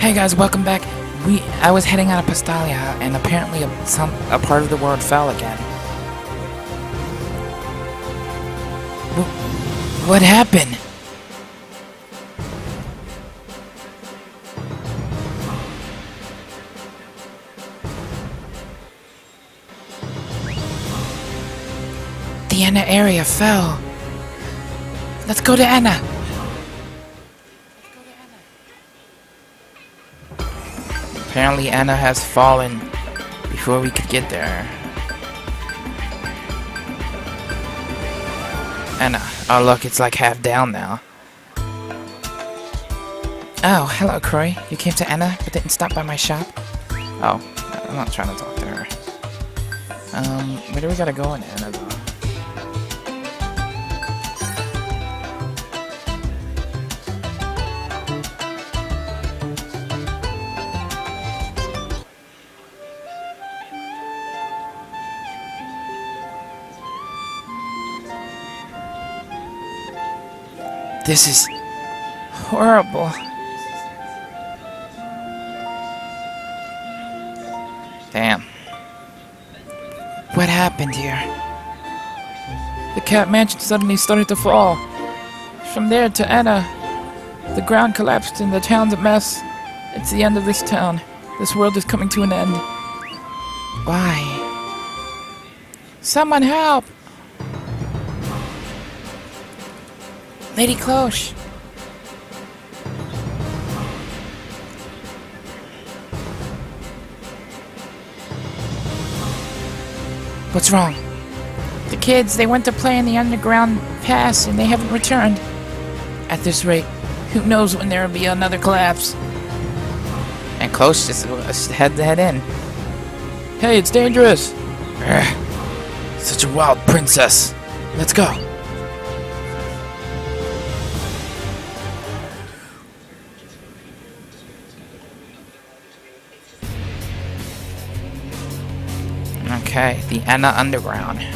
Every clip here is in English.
Hey guys, welcome back. We I was heading out of Pastalia, and apparently a, some a part of the world fell again. Wh- what happened? The Enna area fell. Let's go to Enna. Apparently Enna has fallen before we could get there. Enna. Oh look, it's like half down now. Oh, hello Croy. You came to Enna but didn't stop by my shop? Oh, I'm not trying to talk to her. Um, where do we gotta go in Enna though? This is horrible. Damn. What happened here? The cat mansion suddenly started to fall. From there to Enna, the ground collapsed and the town's a mess. It's the end of this town. This world is coming to an end. Why? Someone help! Lady Cloche! What's wrong? The kids, they went to play in the underground pass and they haven't returned. At this rate, who knows when there will be another collapse. And Cloche just uh, head to head in. Hey, it's dangerous! Ugh, such a wild princess. Let's go. Okay, the Enna Underground.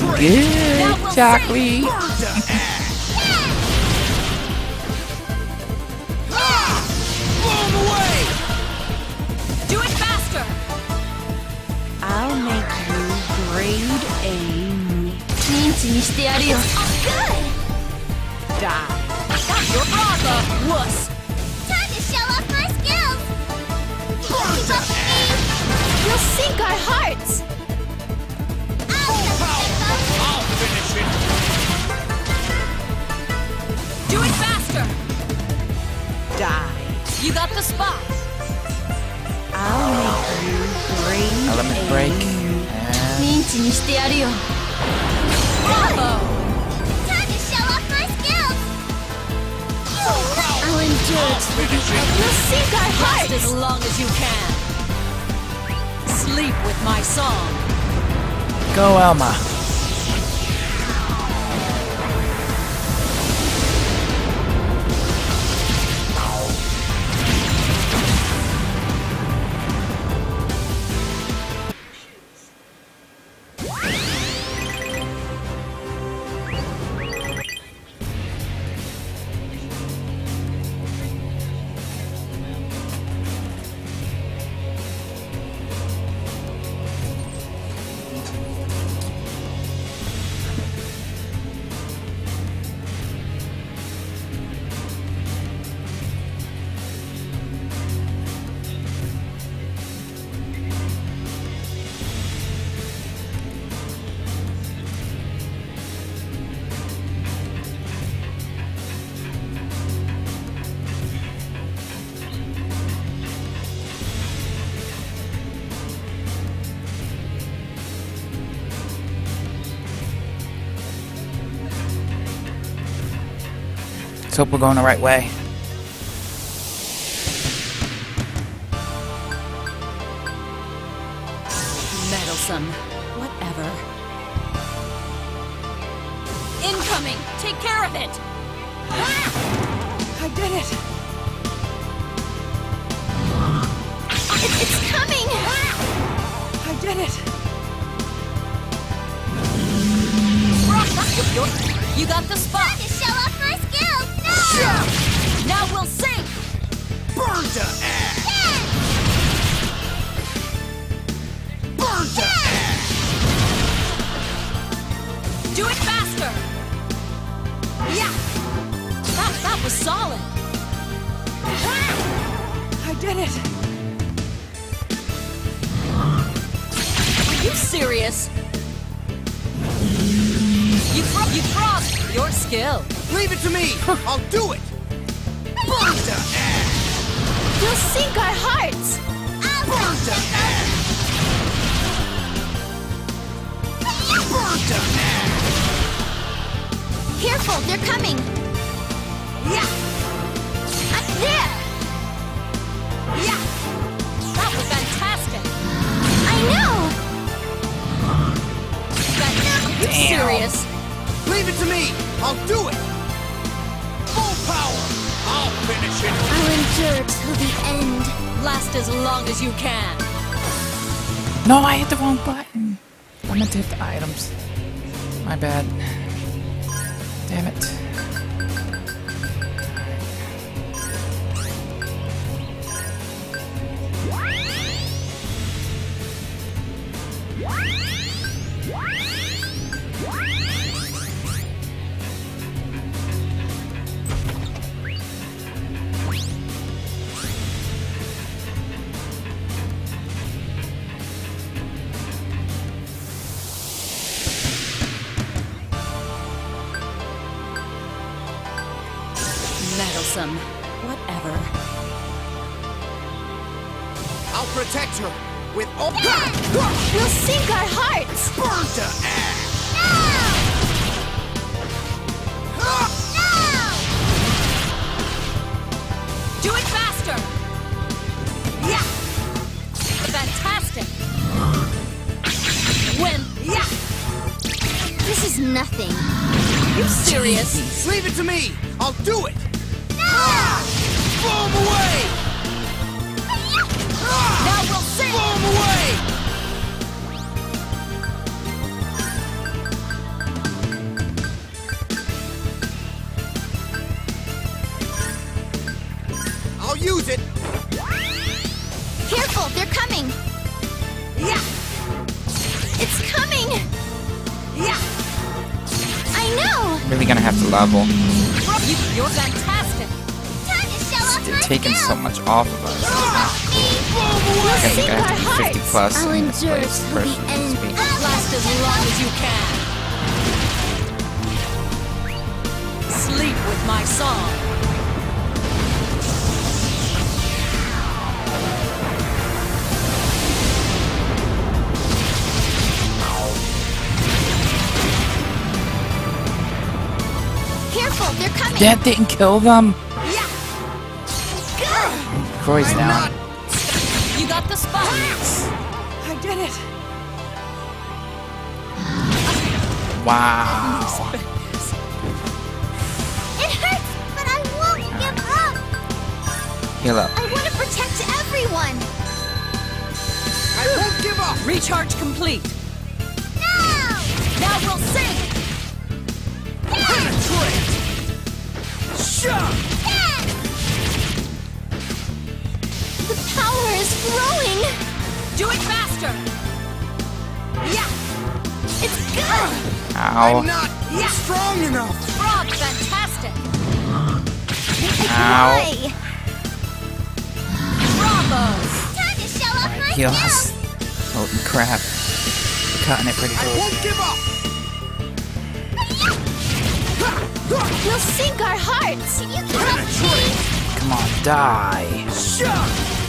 good, Chocolate. Do it faster. I'll make you grade A. Oh, good. Your. Time to show off my skills. You'll sink our hearts. I'll finish it, Do it faster. Die. You got the spot. I'll make you grade Element break. And ミンチにしてやるよ。Bravo. Time to show off my skills! I'll endure it. You'll sink our hearts as long as you can. Sleep with my song. go, Elma. hope we're going the right way. Meddlesome. Whatever. Incoming! Take care of it! Ah! I did it! it it's coming! Ah! I did it! You got the spot! Time to show off my skills! No! Now we'll sink! Burn to ash! Ten! Burn to ash! Do it faster! Yeah! That, that was solid! Ah. I did it! Are you serious? You, cro- crossed your skill. Leave it to me! I'll do it! Burn to ash! You'll sink our hearts! I'll Burn to ash! Burn to ash! Careful, they're coming! Yeah! Up there! Yeah! That was fantastic! I know! Are you serious? Leave it to me! I'll do it! Full power! I'll finish it! I'll endure till the end. Last as long as you can. No, I hit the wrong button. I meant to hit the items. My bad. Damn it. Protect her with all We'll sink our hearts! Burn to ash! Do it faster! Yeah! Fantastic! When? Yeah! This is nothing. You serious? Leave it to me! I'll do it! No! Ah! Blow 'em away! Ah! Now we'll sing! Blow 'em away! I'll use it! Careful, they're coming! Yeah! It's coming! Yeah! I know! Really gonna have to level. You, you're fantastic! Time to show off my It's taken so much off of us. Think I have to be 50 plus I'll in this place till first the to end. speak. Last as long as you can! Sleep with my song! Careful, they're coming! That didn't kill them. Yeah! I'm down. not- got the spot! I did it! Wow. It hurts, but I won't give up! Heal up. I want to protect everyone! I won't give up! Recharge complete! No! Now we'll sing! Penetrate! Shove! Power is growing! Do it faster! Yeah! It's good! Ow. I'm not Yeah. strong enough! Frog, fantastic! Ow. Bravo! Time to show off my skills! us. Holy crap. We're cutting it pretty I won't give up! We'll sink our hearts! You can help me! Come on, die. Shove!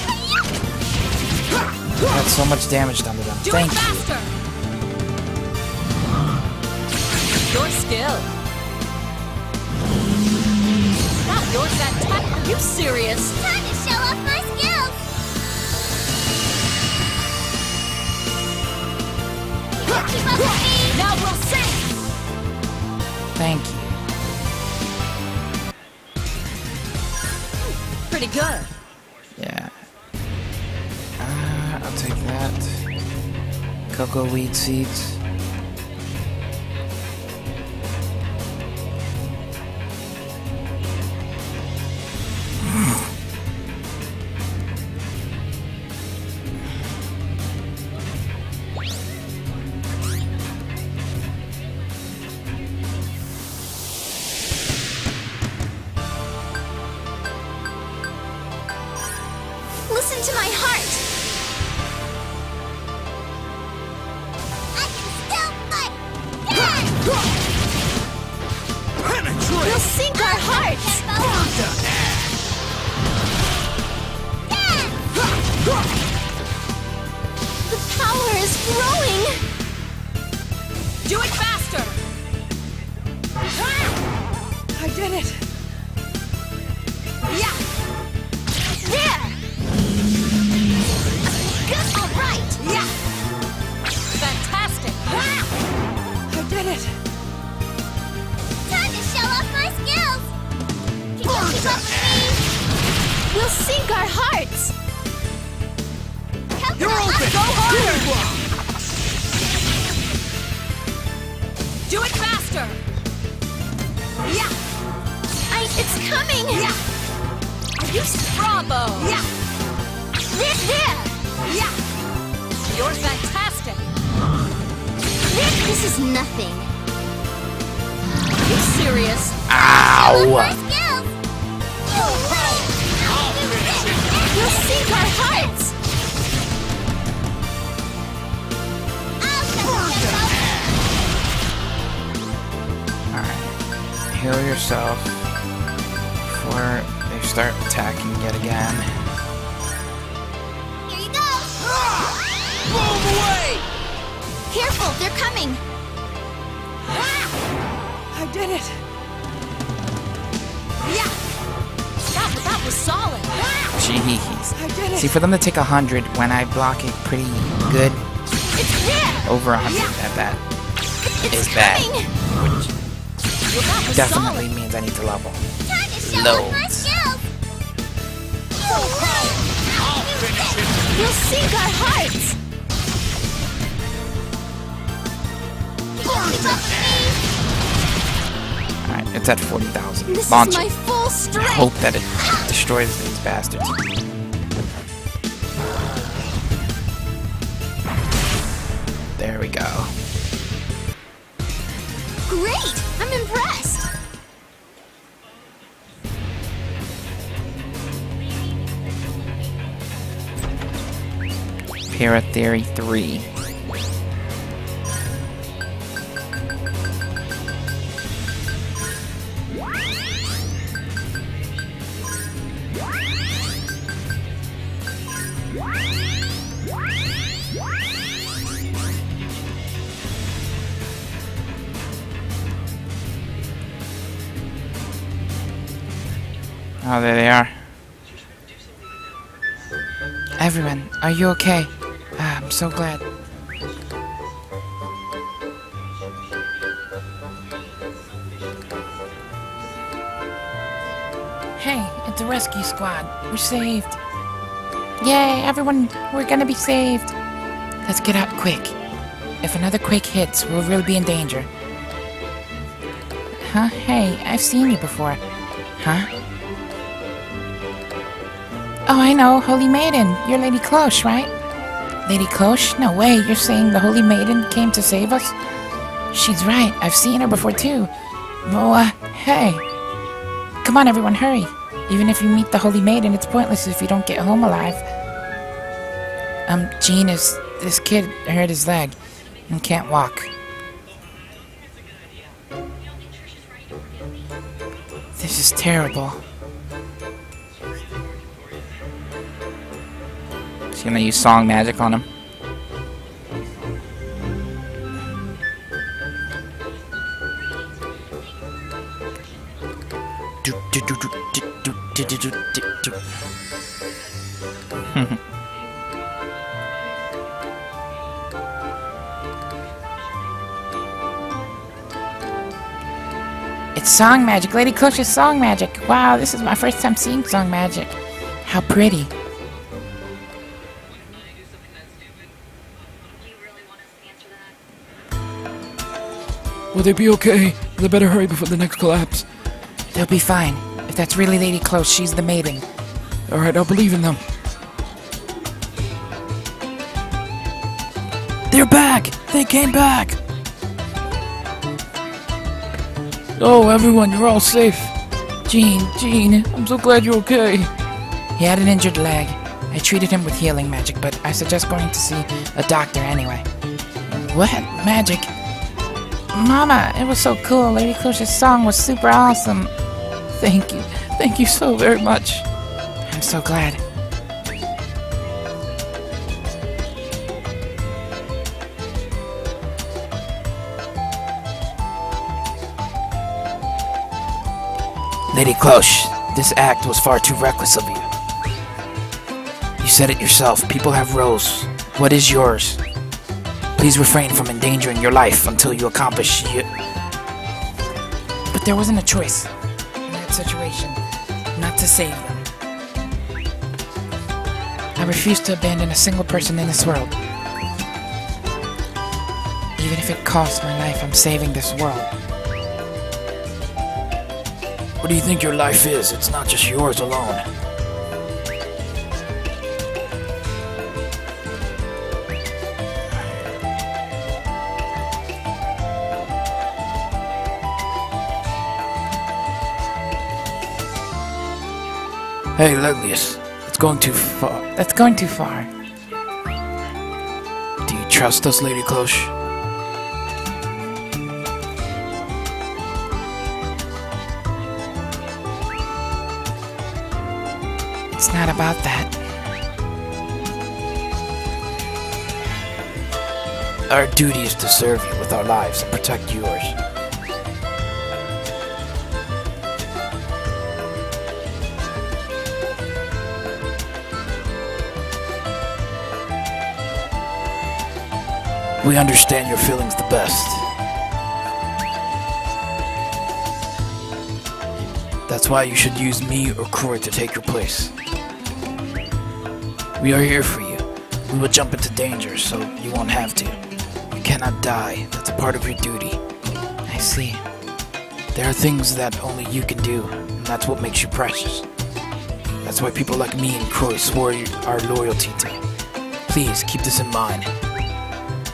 That's so much damage done to them. Do Thank it you. faster! Your skill! Not your fantastic! Are you serious? Time to show off my skills! Keep up with me! Now we'll sing! Thank you. Pretty good. Yeah. Uh, I'll take that. Cocoa weed seeds. Use Bravo! Yeah! This here! Yeah! You're fantastic! This, this is nothing. Are you serious? Ow! You'll wait! You'll sink our hearts! Alright. Heal yourself. For start attacking yet again. Here you go. Blow 'em away! Careful, they're coming. Ah! I did it. Yeah. That, that was solid. Jeez. I did it. See, for them to take a hundred when I block it pretty good, over a hundred at that It's is bad. coming. Well, that Definitely solid. means I need to level. Time to show off my Loads. skills. I'll finish it! We'll sink our hearts. Can you keep up with Alright, it's at 40,000. This Launch is my full strength. Hope that it destroys these bastards. There we go. Great! I'm impressed. Para Theory 3. Oh, there they are. Everyone, are you okay? So glad. Hey, it's a rescue squad. We're saved. Yay, everyone, we're gonna be saved. Let's get out quick. If another quake hits, we'll really be in danger. Huh? Hey, I've seen you before. Huh? Oh, I know, Holy Maiden. You're Lady Cloche, right? Lady Cloche? No way, you're saying the Holy Maiden came to save us? She's right, I've seen her before too. Uh, hey. Come on, everyone, hurry. Even if you meet the Holy Maiden, it's pointless if you don't get home alive. Um, Jean is. This kid hurt his leg and can't walk. This is terrible. So i going to use Song Magic on him. it's song magic. Lady Cloche is song magic. Wow, this is my first time seeing song magic. How pretty. Will they be okay? They better hurry before the next collapse. They'll be fine. If that's really Lady Cloche, she's the maiden. Alright, I'll believe in them. They're back! They came back! Oh, everyone, you're all safe. Jean, Jean, I'm so glad you're okay. He had an injured leg. I treated him with healing magic, but I suggest going to see a doctor anyway. What? Magic? Mama, it was so cool. Lady Cloche's song was super awesome. Thank you. Thank you so very much. I'm so glad. Lady Klosh, this act was far too reckless of you. You said it yourself, people have roles. What is yours? Please refrain from endangering your life until you accomplish you. But there wasn't a choice in that situation not to save them. I refuse to abandon a single person in this world. Even if it costs my life, I'm saving this world. What do you think your life is? It's not just yours alone. Hey, Leglius, it's going too far. That's going too far. Do you trust us, Lady Cloche? It's not about that. Our duty is to serve you with our lives and protect yours. We understand your feelings the best. That's why you should use me or Croy to take your place. We are here for you. We will jump into danger so you won't have to. You cannot die. That's a part of your duty. I see. There are things that only you can do, and that's what makes you precious. That's why people like me and Croy swore our loyalty to you. Please keep this in mind.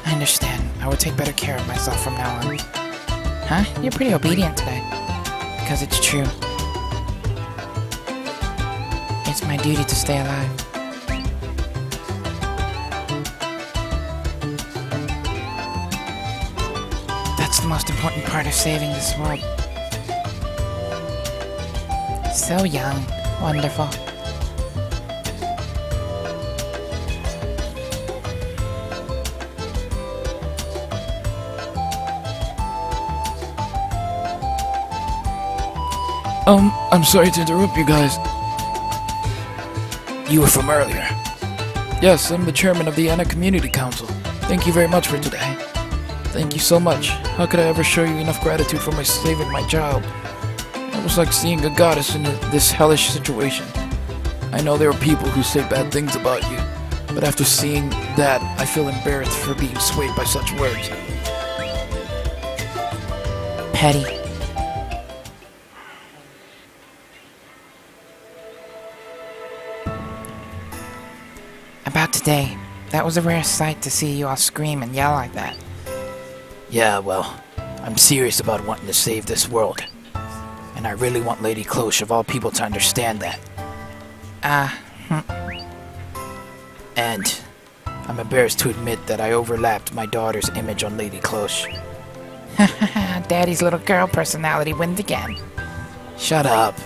I understand. I will take better care of myself from now on. Huh? You're pretty obedient today. Because it's true. It's my duty to stay alive. That's the most important part of saving this world. So young. Wonderful. Um, I'm sorry to interrupt you guys. You were from earlier. Yes, I'm the chairman of the Enna Community Council. Thank you very much for today. Thank you so much. How could I ever show you enough gratitude for my saving my child? It was like seeing a goddess in this hellish situation. I know there are people who say bad things about you, but after seeing that, I feel embarrassed for being swayed by such words. Petty. Today, that was a rare sight to see you all scream and yell like that. Yeah, well, I'm serious about wanting to save this world. And I really want Lady Cloche of all people to understand that. Ah, And I'm embarrassed to admit that I overlapped my daughter's image on Lady Cloche. Daddy's little girl personality wins again. Shut up.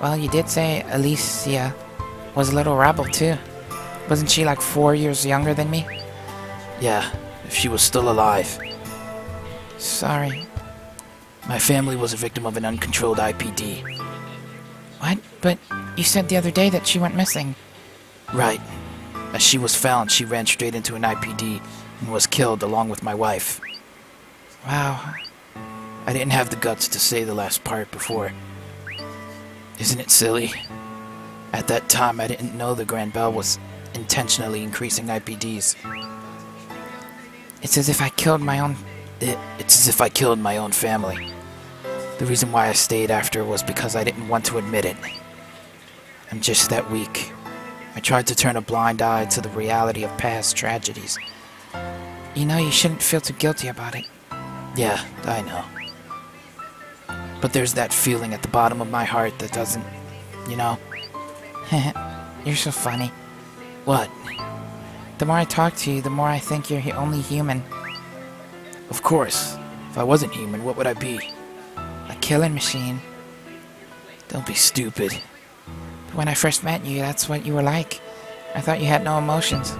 Well, you did say Alicia was a little rebel too. Wasn't she like four years younger than me? Yeah, if she was still alive. Sorry. My family was a victim of an uncontrolled IPD. What? But you said the other day that she went missing. Right. As she was found, she ran straight into an IPD and was killed along with my wife. Wow. I didn't have the guts to say the last part before. Isn't it silly? At that time, I didn't know the Grand Bell was intentionally increasing IPDs. It's as if I killed my own. It, it's as if I killed my own family. The reason why I stayed after was because I didn't want to admit it. I'm just that weak. I tried to turn a blind eye to the reality of past tragedies. You know, you shouldn't feel too guilty about it. Yeah, I know. But there's that feeling at the bottom of my heart that doesn't, you know? You're so funny. What? The more I talk to you, the more I think you're only human. Of course. If I wasn't human, what would I be? A killing machine. Don't be stupid. When I first met you, that's what you were like. I thought you had no emotions.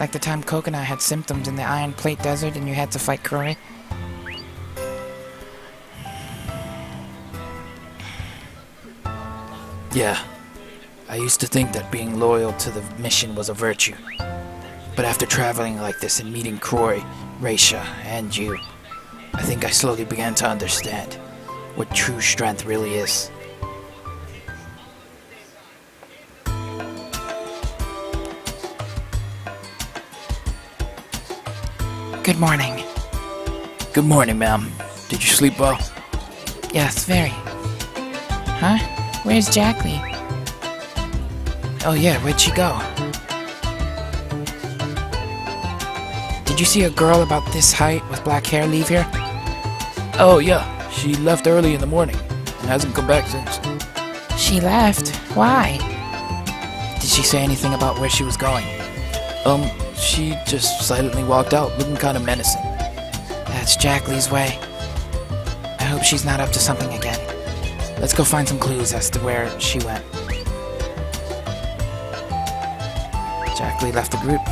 Like the time Cocona had symptoms in the Iron Plate Desert and you had to fight Croy. Yeah. I used to think that being loyal to the mission was a virtue. But after traveling like this and meeting Croy, Raisha, and you, I think I slowly began to understand what true strength really is. Good morning. Good morning, ma'am. Did you sleep well? Yes, very. Huh? Where's Jackie? Oh yeah, where'd she go? Did you see a girl about this height with black hair leave here? Oh, yeah. She left early in the morning and hasn't come back since. She left. Why? Did she say anything about where she was going? Um, she just silently walked out, looking kind of menacing. That's Jakuri's way. I hope she's not up to something again. Let's go find some clues as to where she went. Jakuri left the group.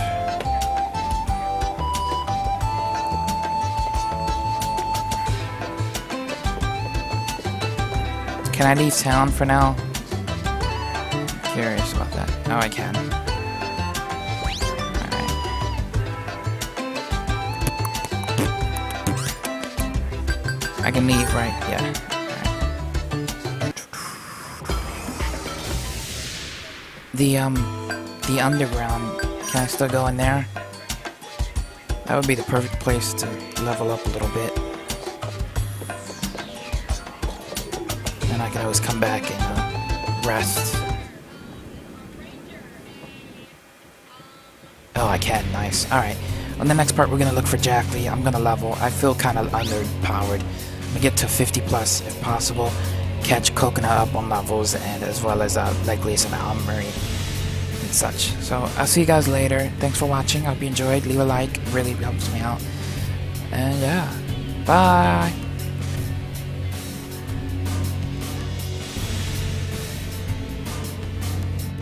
Can I leave town for now? Curious about that. Oh, I can. I can leave, right? Yeah. The, um, the underground, can I still go in there? That would be the perfect place to level up a little bit. And I can always come back and uh, rest. Oh, I can. Nice. Alright. On the next part, we're going to look for Jakuri. I'm going to level. I feel kind of underpowered. I'm going to get to 50 plus if possible. Catch Cocona up on levels and as well as uh, Leglius and and such. So I'll see you guys later. Thanks for watching. I hope you enjoyed. Leave a like. It really helps me out. And yeah. Bye.